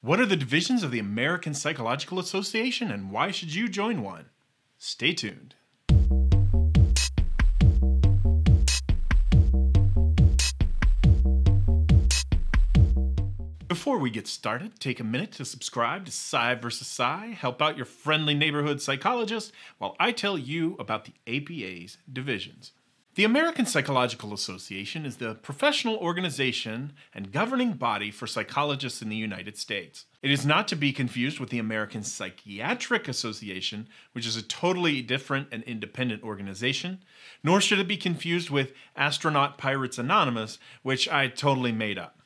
What are the divisions of the American Psychological Association and why should you join one? Stay tuned. Before we get started, take a minute to subscribe to Psy vs. Psy, help out your friendly neighborhood psychologist while I tell you about the APA's divisions. The American Psychological Association is the professional organization and governing body for psychologists in the United States. It is not to be confused with the American Psychiatric Association, which is a totally different and independent organization, nor should it be confused with Astronaut Pirates Anonymous, which I totally made up.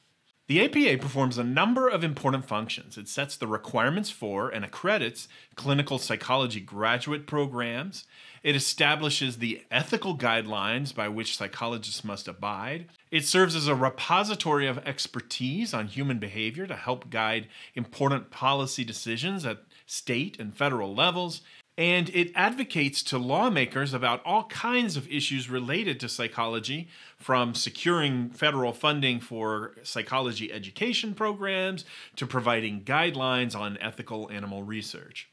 The APA performs a number of important functions. It sets the requirements for and accredits clinical psychology graduate programs. It establishes the ethical guidelines by which psychologists must abide. It serves as a repository of expertise on human behavior to help guide important policy decisions at state and federal levels and it advocates to lawmakers about all kinds of issues related to psychology, from securing federal funding for psychology education programs to providing guidelines on ethical animal research.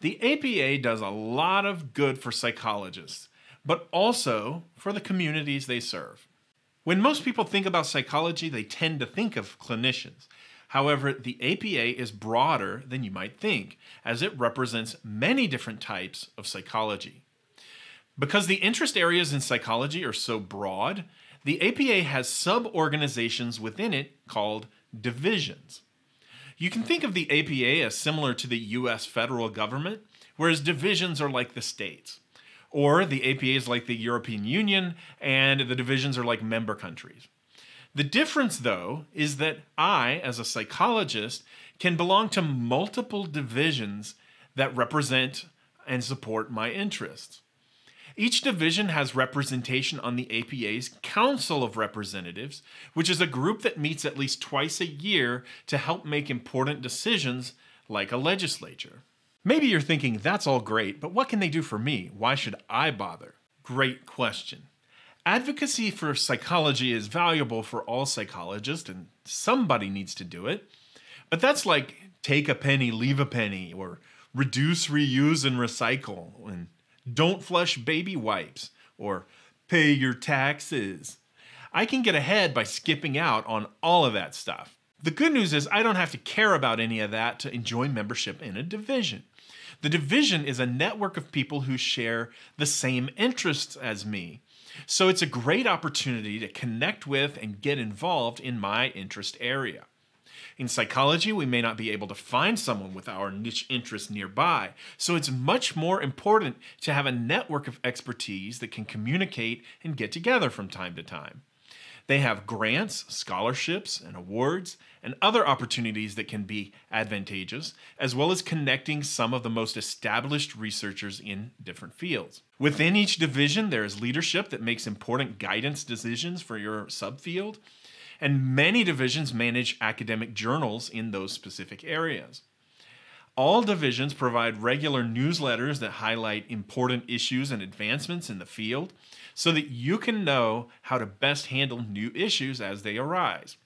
The APA does a lot of good for psychologists, but also for the communities they serve. When most people think about psychology, they tend to think of clinicians. However, the APA is broader than you might think, as it represents many different types of psychology. Because the interest areas in psychology are so broad, the APA has sub organizations within it called divisions. You can think of the APA as similar to the US federal government, whereas divisions are like the states. Or the APA is like the European Union, and the divisions are like member countries. The difference, though, is that I, as a psychologist, can belong to multiple divisions that represent and support my interests. Each division has representation on the APA's Council of Representatives, which is a group that meets at least twice a year to help make important decisions like a legislature. Maybe you're thinking, that's all great, but what can they do for me? Why should I bother? Great question. Advocacy for psychology is valuable for all psychologists, and somebody needs to do it. But that's like take a penny, leave a penny, or reduce, reuse, and recycle, and don't flush baby wipes, or pay your taxes. I can get ahead by skipping out on all of that stuff. The good news is I don't have to care about any of that to enjoy membership in a division. The division is a network of people who share the same interests as me. So it's a great opportunity to connect with and get involved in my interest area. In psychology, we may not be able to find someone with our niche interest nearby, so it's much more important to have a network of expertise that can communicate and get together from time to time. They have grants, scholarships, and awards, and other opportunities that can be advantageous, as well as connecting some of the most established researchers in different fields. Within each division, there is leadership that makes important guidance decisions for your subfield, and many divisions manage academic journals in those specific areas. All divisions provide regular newsletters that highlight important issues and advancements in the field so that you can know how to best handle new issues as they arise.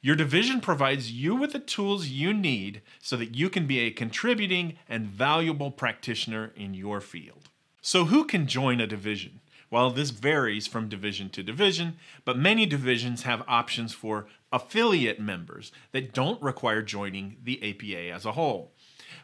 Your division provides you with the tools you need so that you can be a contributing and valuable practitioner in your field. So, who can join a division? Well, this varies from division to division, but many divisions have options for affiliate members that don't require joining the APA as a whole.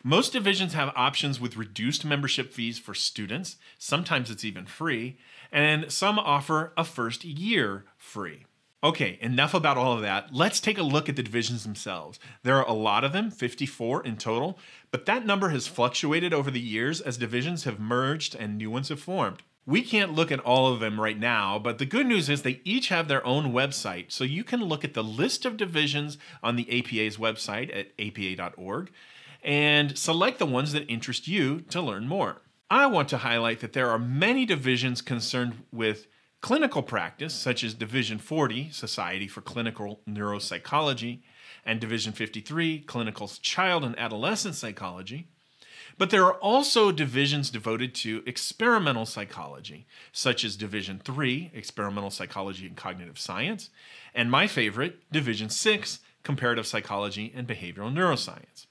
Most divisions have options with reduced membership fees for students, sometimes it's even free, and some offer a first year free. Okay, enough about all of that. Let's take a look at the divisions themselves. There are a lot of them, 54 in total, but that number has fluctuated over the years as divisions have merged and new ones have formed. We can't look at all of them right now, but the good news is they each have their own website, so you can look at the list of divisions on the APA's website at apa.org and select the ones that interest you to learn more. I want to highlight that there are many divisions concerned with clinical practice, such as Division 40, Society for Clinical Neuropsychology, and Division 53, Clinical Child and Adolescent Psychology. But there are also divisions devoted to experimental psychology, such as Division 3, Experimental Psychology and Cognitive Science, and my favorite, Division 6, comparative psychology, and behavioral neuroscience.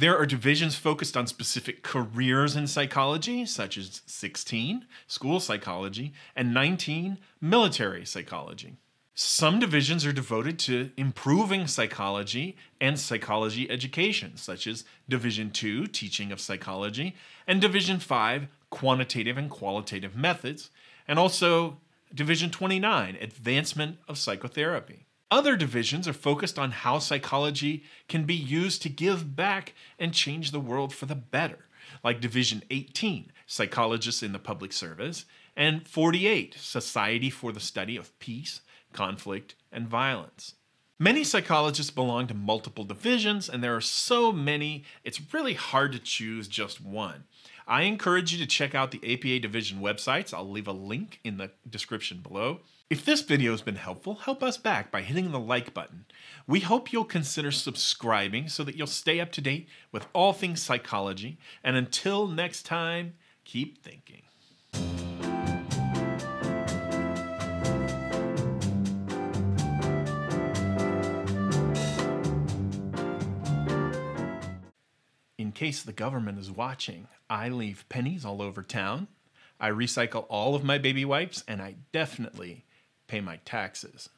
There are divisions focused on specific careers in psychology, such as 16, school psychology, and 19, military psychology. Some divisions are devoted to improving psychology and psychology education, such as Division 2, Teaching of Psychology, and Division 5, Quantitative and Qualitative Methods, and also Division 29, Advancement of Psychotherapy. Other divisions are focused on how psychology can be used to give back and change the world for the better, like Division 18, Psychologists in the Public Service, and 48, Society for the Study of Peace, Conflict, and Violence. Many psychologists belong to multiple divisions, and there are so many, it's really hard to choose just one. I encourage you to check out the APA division websites. I'll leave a link in the description below. If this video has been helpful, help us back by hitting the like button. We hope you'll consider subscribing so that you'll stay up to date with all things psychology. And until next time, keep thinking. Case the government is watching, I leave pennies all over town. I recycle all of my baby wipes, and I definitely pay my taxes.